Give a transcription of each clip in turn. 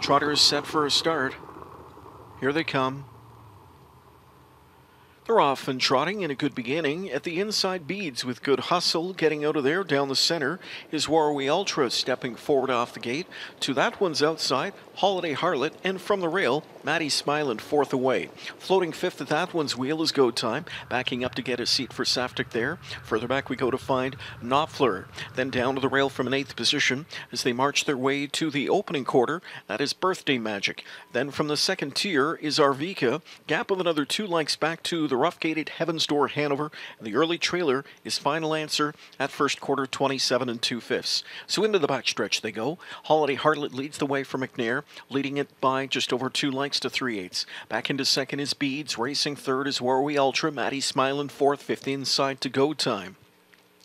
Trotters set for a start. Here they come. They're off and trotting in a good beginning. At the inside beads with good hustle getting out of there down the center is Warrawee Ultra stepping forward off the gate. To that one's outside, Holiday Harlot, and from the rail, Maddie Smiland fourth away. Floating fifth at that one's wheel is go time, backing up to get a seat for Saftik there. Further back we go to find Knopfler. Then down to the rail from an eighth position as they march their way to the opening quarter. That is Birthday Magic. Then from the second tier is Arvika. Gap of another two lengths back to the rough gated Heaven's Door Hanover. And the early trailer is Final Answer at first quarter 27 and 2 fifths. So into the backstretch they go. Holiday Harlot leads the way for McNair, leading it by just over two lengths to three eighths. Back into second is Beads. Racing third is Warrawee Ultra. Maddie Smiling fourth, fifth inside to go time.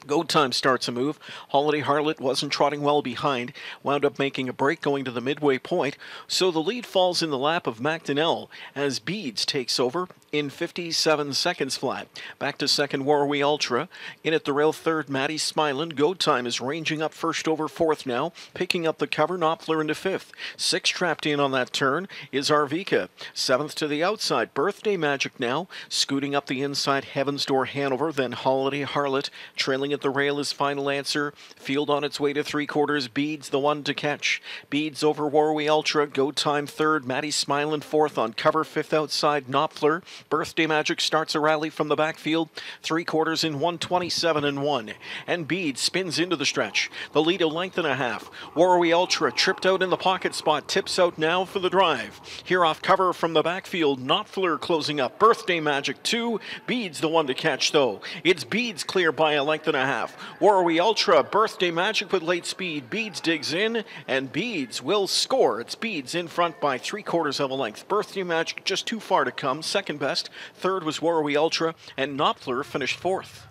Go time starts a move. Holiday Harlot wasn't trotting well behind, wound up making a break going to the midway point, so the lead falls in the lap of MacDonnell as Beads takes over in 57 seconds flat. Back to second Warrawee Ultra. In at the rail third, Maddie Smilin. Go time is ranging up first over fourth now, picking up the cover, Knopfler into fifth. Six trapped in on that turn is Arvika. Seventh to the outside, Birthday Magic now, scooting up the inside Heaven's Door Hanover, then Holiday Harlot, trailing at the rail is final answer. Field on its way to three quarters, Beads the one to catch. Beads over Warrawee Ultra, go time third, Maddie Smilin fourth on cover, fifth outside, Knopfler. Birthday Magic starts a rally from the backfield, three quarters in 127 and 1. And Beads spins into the stretch. The lead a length and a half. Warrawee Ultra tripped out in the pocket spot, tips out now for the drive. Here off cover from the backfield, Knopfler closing up. Birthday Magic 2. Beads the one to catch though. It's Beads clear by a length and a half. Warrawee Ultra, Birthday Magic with late speed. Beads digs in, and Beads will score. It's Beads in front by three quarters of a length. Birthday Magic just too far to come. Second best. Third was Warrawee Ultra, and Knopfler finished fourth.